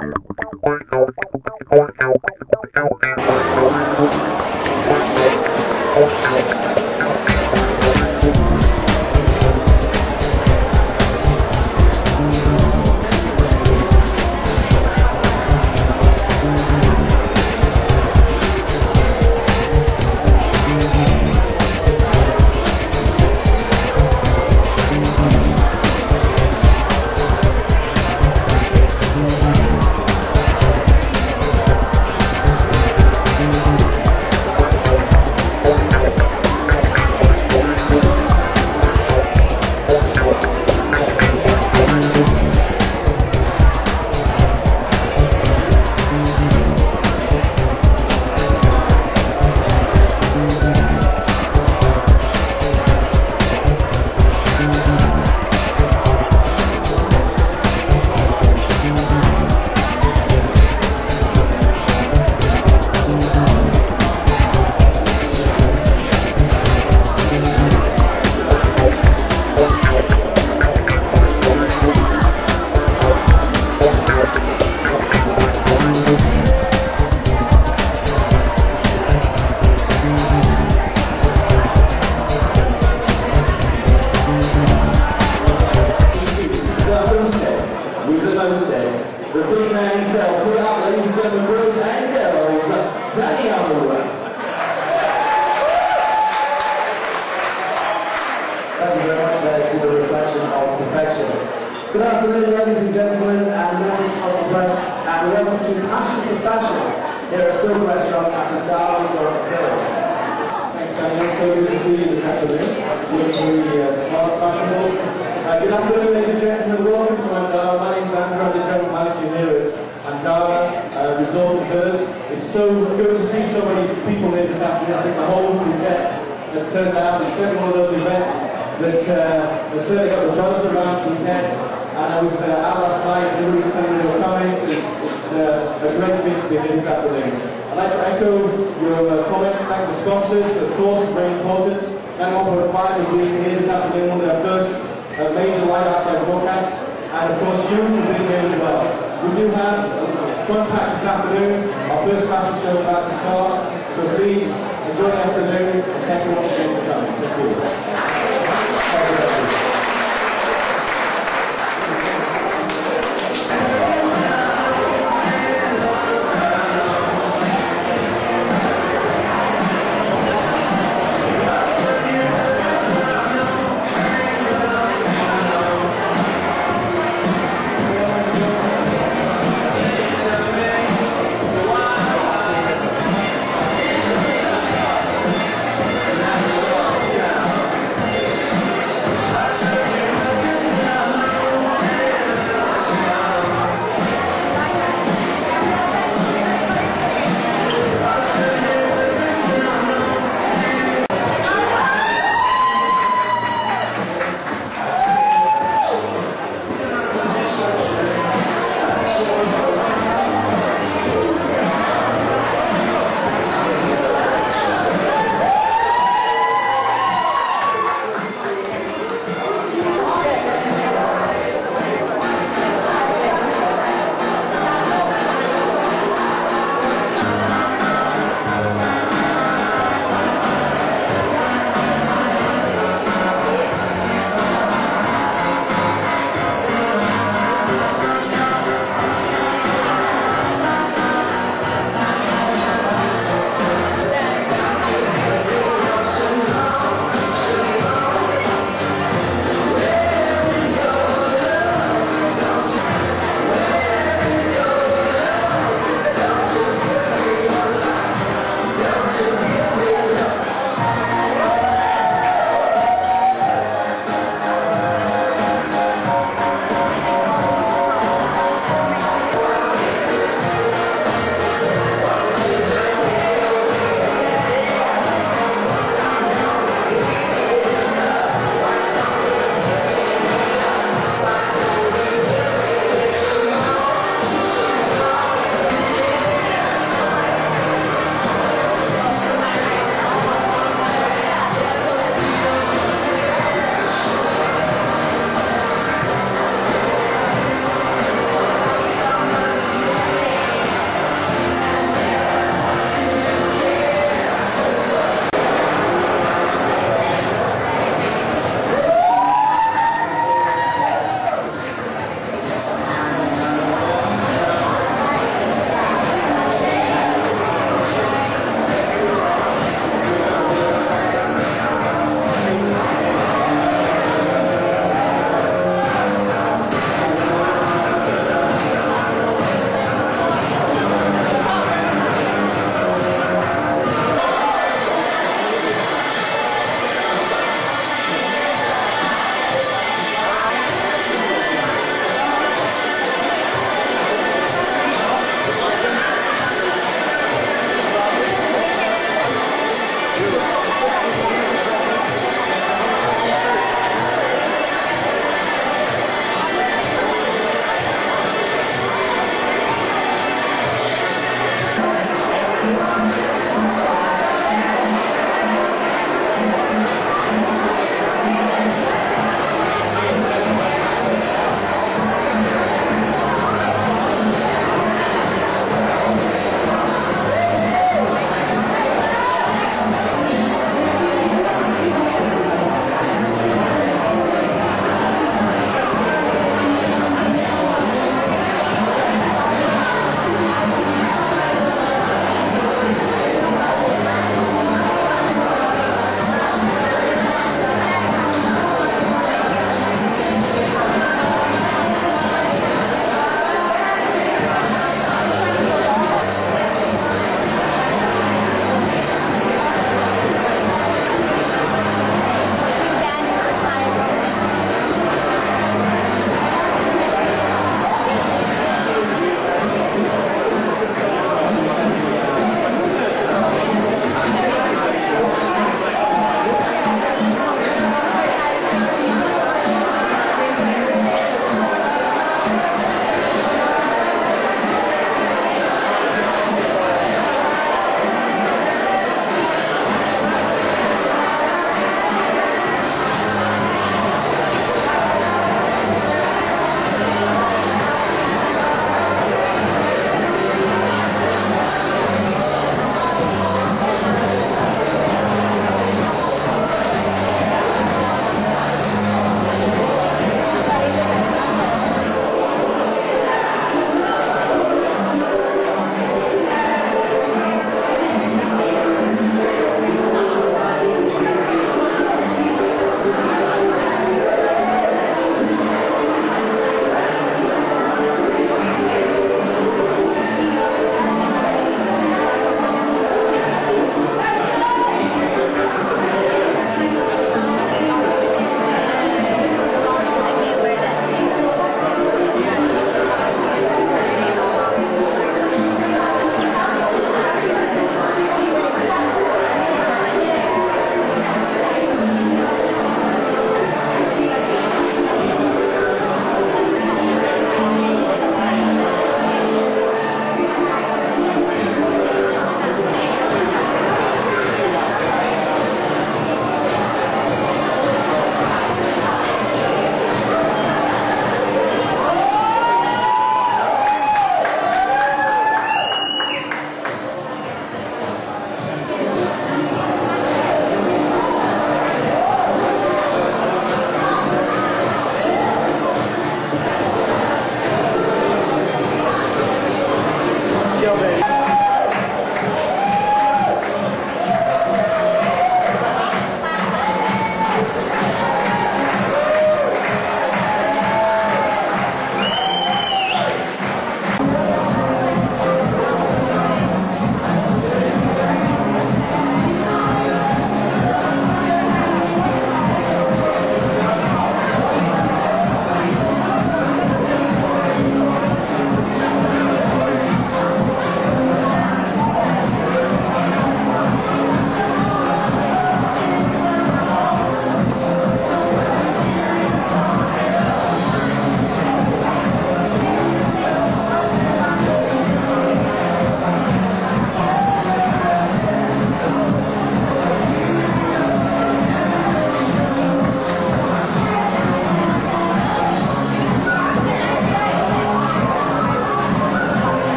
Thank you. ladies and gentlemen, and members of the press, and welcome to Passion for Fashion here at Silver Restaurant at the Darlings of Hills. Thanks, Daniel. So good to see you this afternoon. Welcome to the uh, smart, fashionable. Uh, good afternoon, ladies and gentlemen. Welcome to Andara. My name's Andrew. I'm the General Manager here at Andara uh, Resort Villas. It's so good to see so many people here this afternoon. I think the whole Phuket has turned out. It's certainly one of those events that uh, has certainly got the buzz around Phuket. I was uh, out last night, everybody's telling me your comments. It's, it's uh, a great thing to be here this afternoon. I'd like to echo your uh, comments, thank the sponsors, of course, very important. Thank all for the fight for being here this afternoon, one of their first uh, major live outside broadcasts. And of course you for being here as well. We do have a fun pack this afternoon, our first fashion show about to start. So please enjoy the afternoon and thank you for watching. Thank you.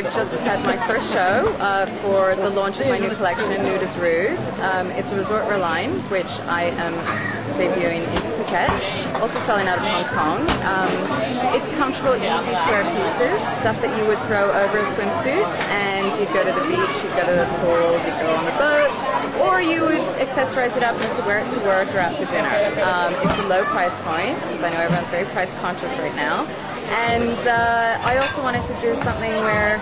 I've just had my first show uh, for the launch of my new collection, Nude is Rude. Um, it's a Resort Reline, which I am debuting into Phuket, also selling out of Hong Kong. Um, it's comfortable, easy to wear pieces, stuff that you would throw over a swimsuit, and you'd go to the beach, you'd go to the pool, you'd go on the boat, or you would accessorize it up and you wear it to work or out to dinner. Um, it's a low price point, because I know everyone's very price conscious right now. And uh, I also wanted to do something where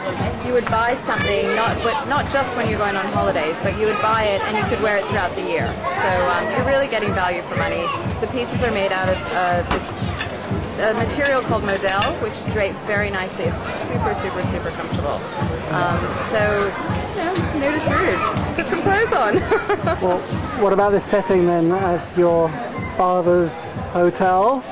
you would buy something, not not just when you're going on holiday, but you would buy it and you could wear it throughout the year. So um, you're really getting value for money. The pieces are made out of uh, this a material called Modal, which drapes very nicely. It's super, super, super comfortable. Um, so, Nude is Rude. Put some clothes on. well, what about this setting then as your father's hotel?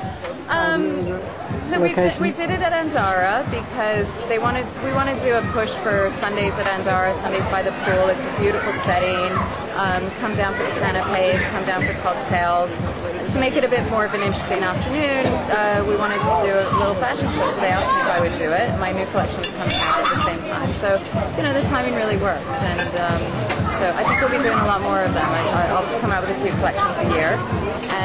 Um, so we did, we did it at Andara because they wanted we want to do a push for Sundays at Andara, Sundays by the pool. It's a beautiful setting. Um, come down for the canapes, come down for cocktails. To make it a bit more of an interesting afternoon, uh, we wanted to do a little fashion show, so they asked me if I would do it. My new collection was coming out at the same time, so you know the timing really worked, and um, so I think we'll be doing a lot more of them. I, will come out with a few collections a year,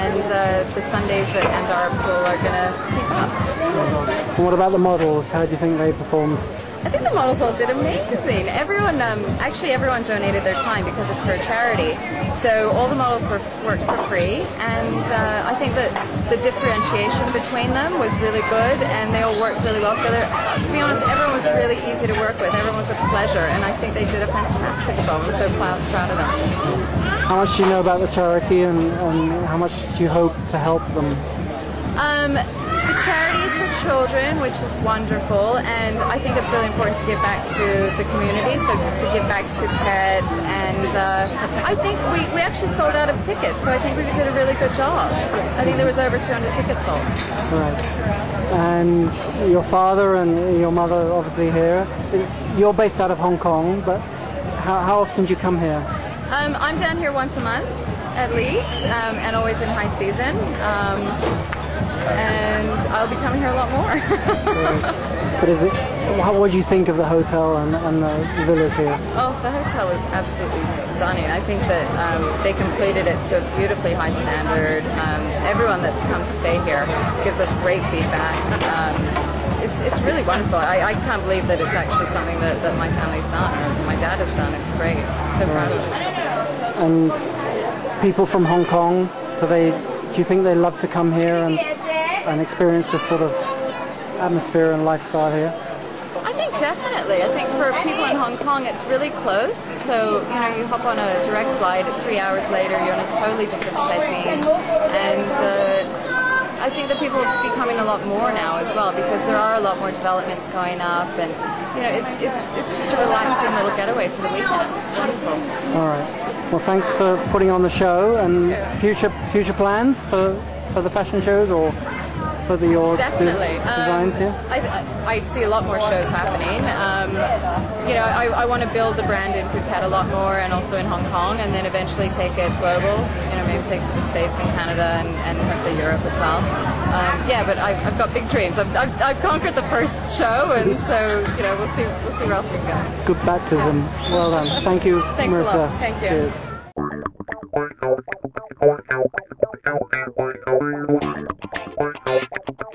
and uh, the Sundays at Andara Pool are going to keep up. And what about the models? How do you think they performed? I think the models all did amazing. Everyone, um, actually, everyone donated their time because it's for a charity. So all the models were worked for free, and uh, I think that the differentiation between them was really good, and they all worked really well together. To be honest, everyone was really easy to work with. Everyone was a pleasure, and I think they did a fantastic job. I'm so proud, proud of them. How much do you know about the charity, and, and how much do you hope to help them? Um, is for children, which is wonderful, and I think it's really important to give back to the community, so to give back to Phuket, and uh, I think we, we actually sold out of tickets, so I think we did a really good job. I think there was over 200 tickets sold. Right. And your father and your mother obviously here. You're based out of Hong Kong, but how, how often do you come here? Um, I'm down here once a month at least, um, and always in high season. Um, and I'll be coming here a lot more. but is it? How, what do you think of the hotel and, and the villas here? Oh, the hotel is absolutely stunning. I think that um, they completed it to a beautifully high standard. Um, everyone that's come to stay here gives us great feedback. Um, it's, it's really wonderful. I, I can't believe that it's actually something that, that my family's done or my dad has done. It's great. So proud of. And people from Hong Kong, do they? Do you think they love to come here and and experience this sort of atmosphere and lifestyle here? I think definitely. I think for people in Hong Kong, it's really close. So you know, you hop on a direct flight. Three hours later, you're in a totally different setting, and uh, I think that people are becoming a lot more now as well because there are a lot more developments going up, and you know, it's it's it's just a relaxing little getaway for the weekend. It's wonderful. All right. Well, thanks for putting on the show and future future plans for for the fashion shows or for the your Definitely. designs um, here? I, I, see a lot more shows happening. Um, you know, I, I want to build the brand in Phuket a lot more and also in Hong Kong and then eventually take it global. You know, maybe take it to the States and Canada and, and hopefully Europe as well. Um, yeah, but I've, I've, got big dreams. I've, I've, I've, conquered the first show and so, you know, we'll see, we'll see where else we can go. Good baptism. Well done. Thank you, Thanks Marisa. A lot. Thank you. Cheers.